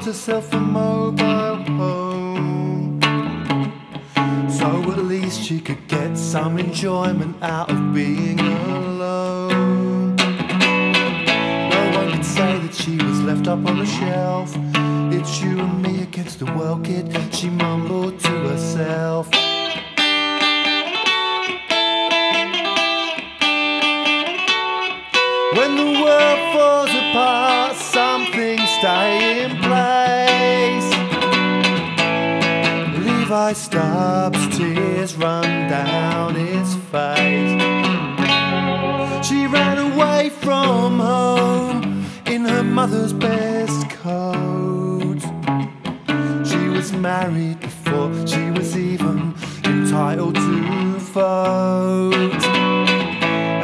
bought herself a mobile home. So at least she could get some enjoyment out of being alone. No one could say that she was left up on the shelf. It's you and me against the world, kid, she mumbled to herself. Levi Stubbs' tears run down his face. She ran away from home in her mother's best coat. She was married before she was even entitled to vote.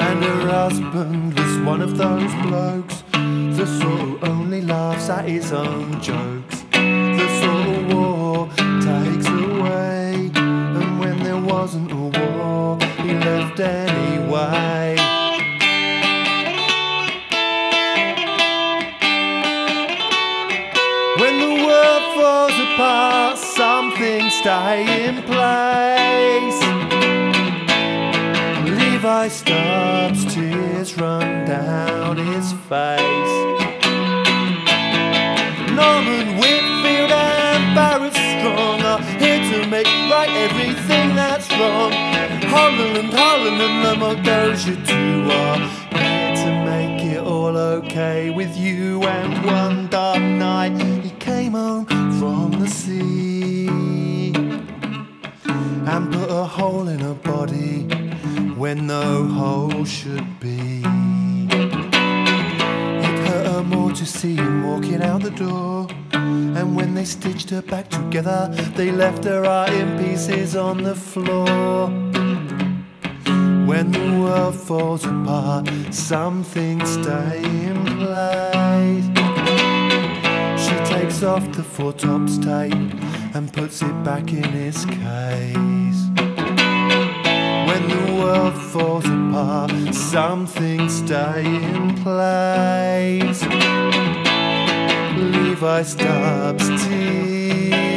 And her husband was one of those blokes, the sort who only laughs at his own jokes. Anyway. When the world falls apart, some things stay in place. Levi Stubbs' tears run down his face. Everything that's wrong. Holland, Holland, and Lamont Dozier too are here to make it all okay with you. And one dark night, he came home from the sea and put a hole in her body when no hole should be. It hurt her more to see him walking out the door. And when they stitched her back together, they left her out in pieces on the floor. When the world falls apart, some things stay in place. She takes off the Four Tops tape and puts it back in its case. When the world falls apart, some things stay in place. Levi Stubbs' tears